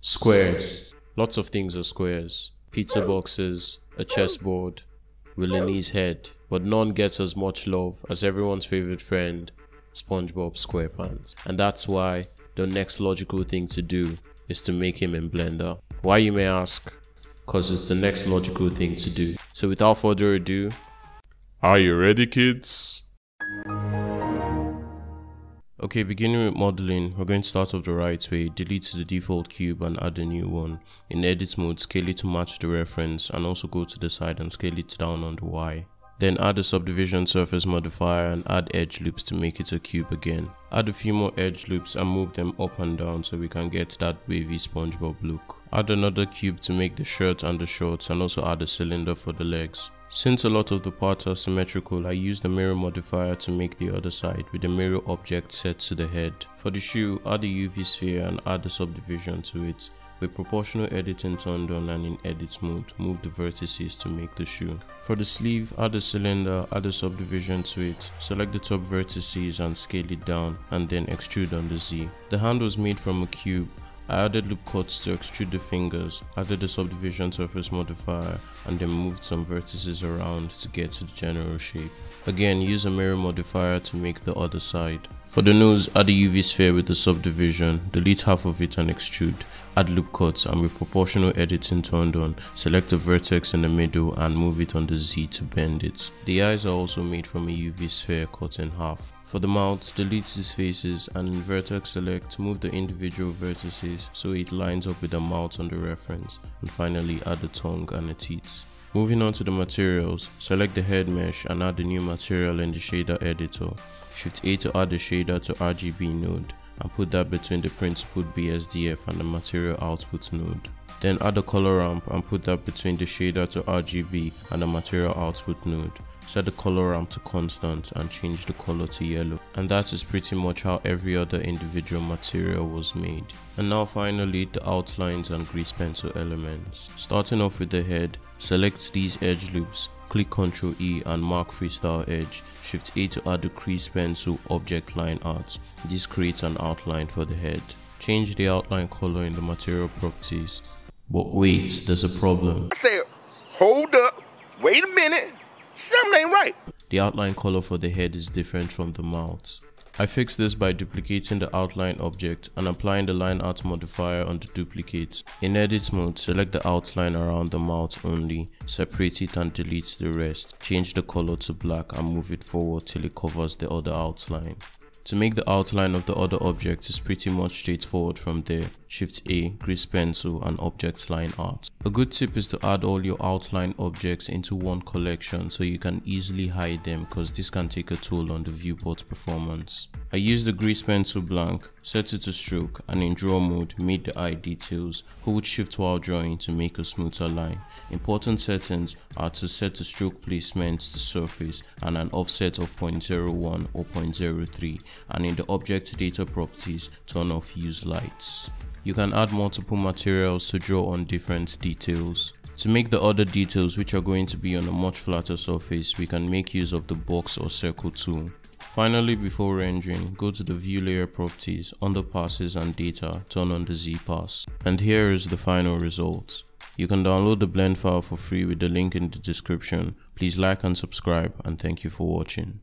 Squares. Lots of things are squares. Pizza boxes, a chessboard, Willini's head. But none gets as much love as everyone's favorite friend, SpongeBob SquarePants. And that's why the next logical thing to do is to make him in Blender. Why you may ask? Cause it's the next logical thing to do. So without further ado, Are you ready, kids? Okay, beginning with modeling, we're going to start off the right way, delete the default cube and add a new one. In edit mode, scale it to match the reference and also go to the side and scale it down on the Y. Then add a subdivision surface modifier and add edge loops to make it a cube again. Add a few more edge loops and move them up and down so we can get that wavy SpongeBob look. Add another cube to make the shirt and the shorts and also add a cylinder for the legs. Since a lot of the parts are symmetrical, I use the mirror modifier to make the other side with the mirror object set to the head. For the shoe, add a UV sphere and add a subdivision to it. With proportional editing turned on and in edit mode, move the vertices to make the shoe. For the sleeve, add a cylinder, add a subdivision to it. Select the top vertices and scale it down and then extrude on the Z. The hand was made from a cube I added loop cuts to extrude the fingers, added the subdivision surface modifier, and then moved some vertices around to get to the general shape. Again, use a mirror modifier to make the other side. For the nose, add a UV sphere with the subdivision, delete half of it and extrude. Add loop cuts and with proportional editing turned on, select a vertex in the middle and move it on the Z to bend it. The eyes are also made from a UV sphere cut in half. For the mouth, delete these faces and in vertex select, move the individual vertices so it lines up with the mouth on the reference and finally add the tongue and the teeth. Moving on to the materials, select the head mesh and add the new material in the shader editor. Shift A to add the shader to RGB node and put that between the Principled BSDF and the material output node. Then add a color ramp and put that between the shader to RGB and the material output node. Set the color ramp to constant and change the color to yellow. And that is pretty much how every other individual material was made. And now finally the outlines and grease pencil elements. Starting off with the head, select these edge loops, click Ctrl E and mark freestyle edge. Shift A to add the grease pencil object line art. This creates an outline for the head. Change the outline color in the material properties. But wait, there's a problem. I said, hold up, wait a minute, something ain't right. The outline color for the head is different from the mouth. I fix this by duplicating the outline object and applying the line art modifier on the duplicate. In edit mode, select the outline around the mouth only, separate it and delete the rest. Change the color to black and move it forward till it covers the other outline. To make the outline of the other object is pretty much straightforward from there. Shift A, grease pencil and object line art. A good tip is to add all your outline objects into one collection so you can easily hide them because this can take a toll on the viewport performance. I use the grease pencil blank, set it to stroke and in draw mode made the eye details, hold shift while drawing to make a smoother line. Important settings are to set the stroke placement to surface and an offset of 0.01 or 0.03 and in the object data properties turn off use lights. You can add multiple materials to draw on different details. To make the other details which are going to be on a much flatter surface, we can make use of the box or circle tool. Finally, before rendering, go to the view layer properties, under passes and data, turn on the Z pass. And here is the final result. You can download the blend file for free with the link in the description. Please like and subscribe and thank you for watching.